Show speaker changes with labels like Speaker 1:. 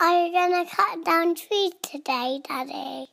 Speaker 1: Are you going to cut down trees today, Daddy?